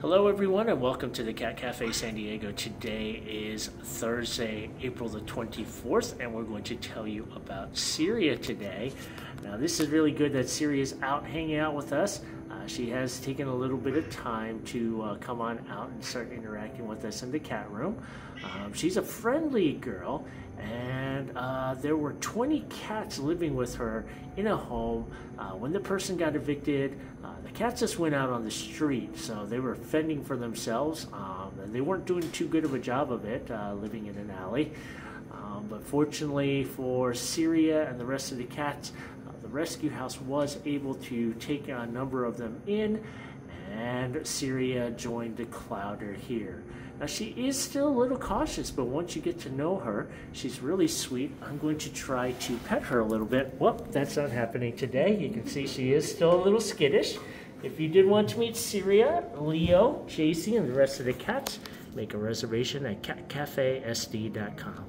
Hello, everyone, and welcome to the Cat Cafe San Diego. Today is Thursday, April the 24th, and we're going to tell you about Siria today. Now, this is really good that Siria is out hanging out with us. She has taken a little bit of time to uh, come on out and start interacting with us in the cat room. Um, she's a friendly girl, and uh, there were 20 cats living with her in a home. Uh, when the person got evicted, uh, the cats just went out on the street, so they were fending for themselves. Um, and they weren't doing too good of a job of it, uh, living in an alley. Um, but fortunately for Siria and the rest of the cats, uh, the rescue house was able to take a number of them in and Siria joined the clowder here. Now she is still a little cautious, but once you get to know her, she's really sweet. I'm going to try to pet her a little bit. Well, that's not happening today. You can see she is still a little skittish. If you did want to meet Siria, Leo, JC, and the rest of the cats, make a reservation at catcafesd.com.